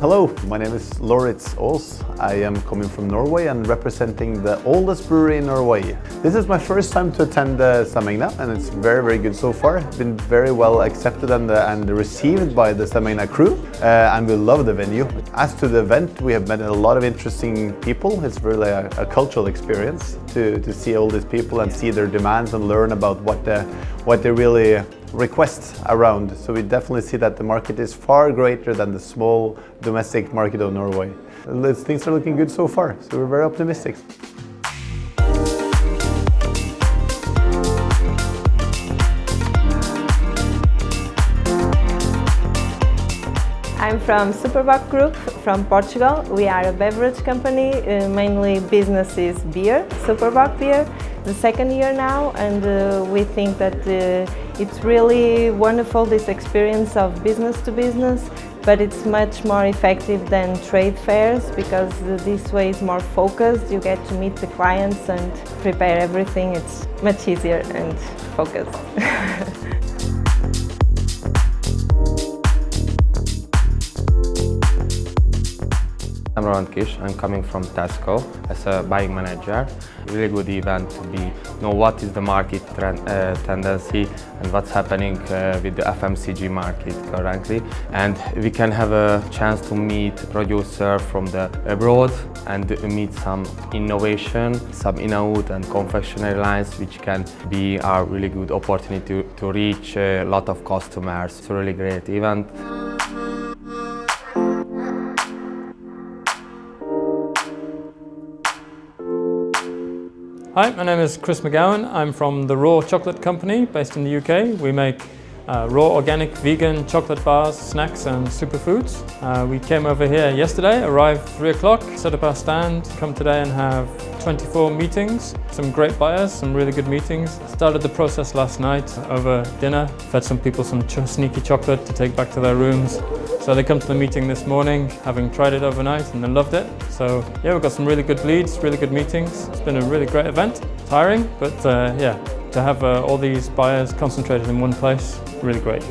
Hello, my name is Lauritz Aas. I am coming from Norway and representing the oldest brewery in Norway. This is my first time to attend the Stamegna and it's very, very good so far. Been very well accepted and, uh, and received by the Stamegna crew uh, and we love the venue. As to the event, we have met a lot of interesting people. It's really a, a cultural experience to, to see all these people and see their demands and learn about what, the, what they really requests around. So we definitely see that the market is far greater than the small domestic market of Norway. Things are looking good so far, so we're very optimistic. I'm from Super Bock Group from Portugal. We are a beverage company, uh, mainly business is beer, Super Bock beer. The second year now and uh, we think that uh, it's really wonderful this experience of business to business but it's much more effective than trade fairs because this way is more focused, you get to meet the clients and prepare everything, it's much easier and focused. Roland Kish. I'm coming from Tesco as a buying manager. Really good event to be know what is the market trend, uh, tendency and what's happening uh, with the FMCG market currently. And we can have a chance to meet producer from the abroad and meet some innovation, some in-out and confectionery lines, which can be a really good opportunity to, to reach a lot of customers. It's a really great event. Hi, my name is Chris McGowan. I'm from the Raw Chocolate Company based in the UK. We make uh, raw, organic, vegan chocolate bars, snacks and superfoods. Uh, we came over here yesterday, arrived 3 o'clock, set up our stand, come today and have 24 meetings, some great buyers, some really good meetings. Started the process last night over dinner, fed some people some ch sneaky chocolate to take back to their rooms. So they come to the meeting this morning, having tried it overnight and then loved it. So yeah, we've got some really good leads, really good meetings. It's been a really great event. Tiring, but uh, yeah, to have uh, all these buyers concentrated in one place, really great.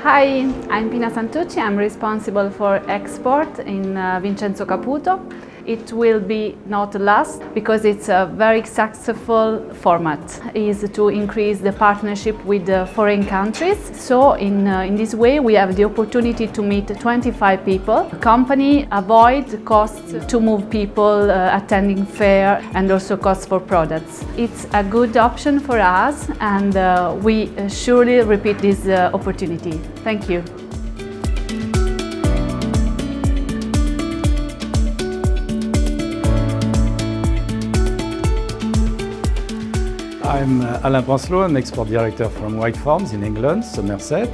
Hi, I'm Pina Santucci. I'm responsible for export in uh, Vincenzo Caputo. It will be not last because it's a very successful format. is to increase the partnership with the foreign countries. So in, uh, in this way we have the opportunity to meet 25 people. The company avoid costs to move people uh, attending fair and also costs for products. It's a good option for us and uh, we surely repeat this uh, opportunity. Thank you. I'm uh, Alain Pancelot, I'm export director from Wyke Farms in England, Somerset.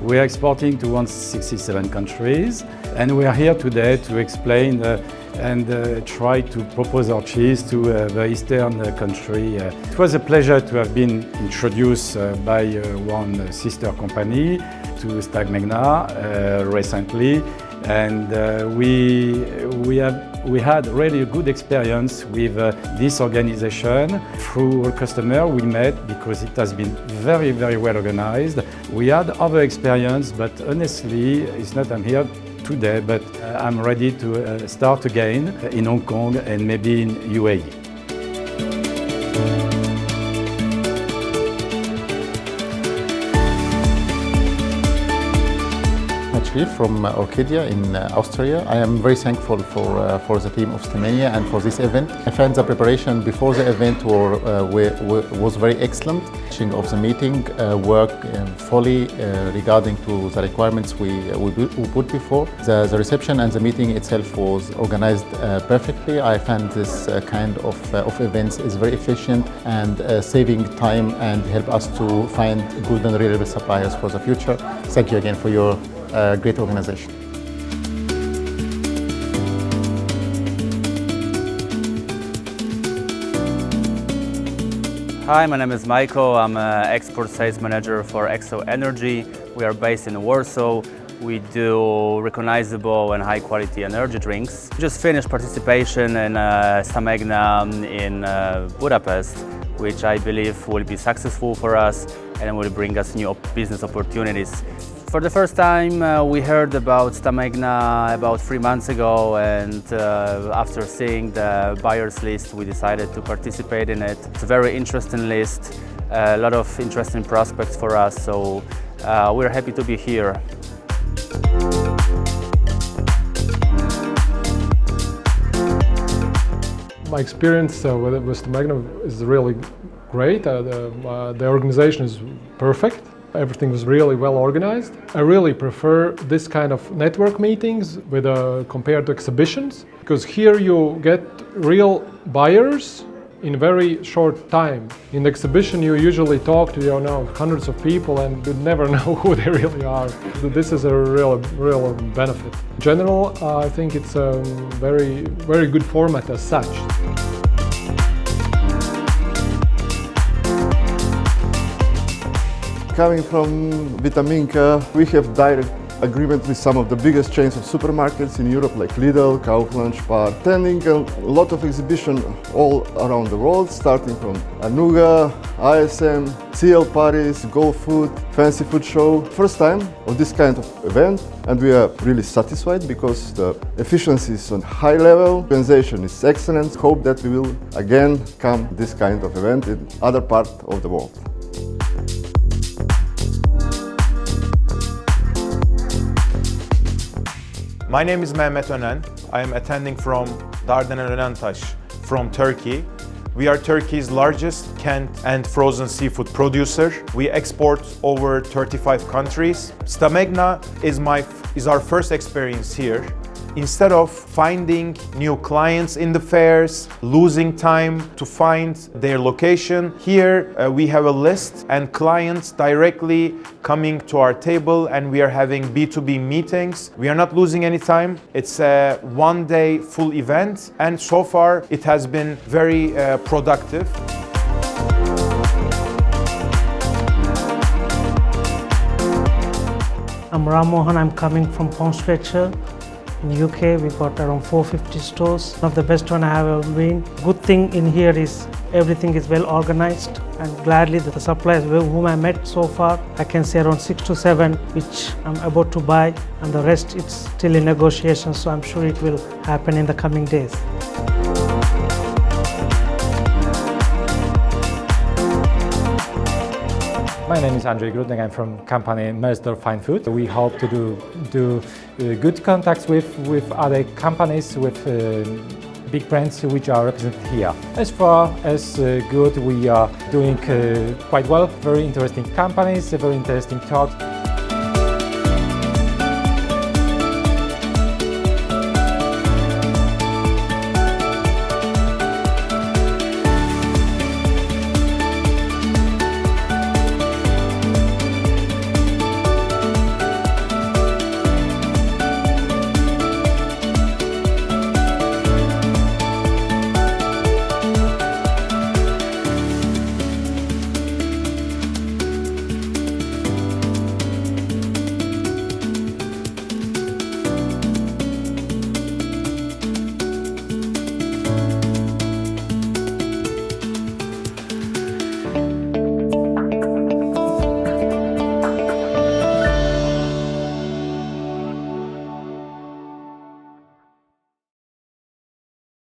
We are exporting to 167 countries and we are here today to explain uh, and uh, try to propose our cheese to uh, the eastern uh, country. Uh, it was a pleasure to have been introduced by one sister company to Stamegna recently and we, we have we had really a good experience with uh, this organization. Through our customer we met because it has been very, very well organized. We had other experience, but honestly, it's not I'm here today, but uh, I'm ready to uh, start again in Hong Kong and maybe in UAE. From uh, Orchidia in uh, Austria. I am very thankful for, uh, for the team of Stamegna and for this event. I found the preparation before the event were, was very excellent. The Of the meeting uh, worked um, fully uh, regarding to the requirements we, we, we put before. The, the, reception and the meeting itself was organized uh, perfectly. I found this kind of, of events is very efficient and saving time and help us to find good and reliable suppliers for the future. Thank you again for your a great organization. Hi, my name is Michael. I'm an export sales manager for Exo Energy. We are based in Warsaw. We do recognizable and high quality energy drinks. Just finished participation in uh, Stamegna in uh, Budapest which I believe will be successful for us and will bring us new business opportunities. For the first time, uh, we heard about Stamegna about three months ago, and uh, after seeing the buyers list, we decided to participate in it. It's a very interesting list, a lot of interesting prospects for us, so uh, we're happy to be here. My experience uh, with, with Stamegna is really great. Uh, the, uh, the organization is perfect. Everything was really well organized. I really prefer this kind of network meetings with uh, compared to exhibitions because here you get real buyers in very short time. In the exhibition you usually talk to you know hundreds of people and you never know who they really are. This is a real real benefit. In general, uh, I think it's a very very good format as such. Coming from Vitaminka, we have direct agreement with some of the biggest chains of supermarkets in Europe like Lidl, Kaufland, Spar, attending a lot of exhibition all around the world, starting from Anuga, ISM, SIAL Paris, Gulfood, Fancy Food Show. First time of this kind of event and we are really satisfied because the efficiency is on high level, organization is excellent. Hope that we will again come this kind of event in other part of the world. My name is Mehmet Önen. I am attending from Dardanel Önentaş from Turkey. We are Turkey's largest canned and frozen seafood producer. We export over 35 countries. Stamegna is, my, is our first experience here. Instead of finding new clients in the fairs, losing time to find their location, here uh, we have a list and clients directly coming to our table and we are having B2B meetings. We are not losing any time. It's a one day full event and so far it has been very uh, productive. I'm Ram Mohan, I'm coming from Stretcher. In UK, we got around 450 stores. One of the best one I have ever been. Good thing in here is everything is well organized and gladly the suppliers whom I met so far, I can say around six to seven, which I'm about to buy and the rest it's still in negotiation, so I'm sure it will happen in the coming days. My name is Andrzej Grudnik. I'm from company Mersdorf Fine Food. We hope to do, do uh, good contacts with, with other companies, with uh, big brands which are represented here. As far as uh, good, we are doing uh, quite well. Very interesting companies, very interesting talks.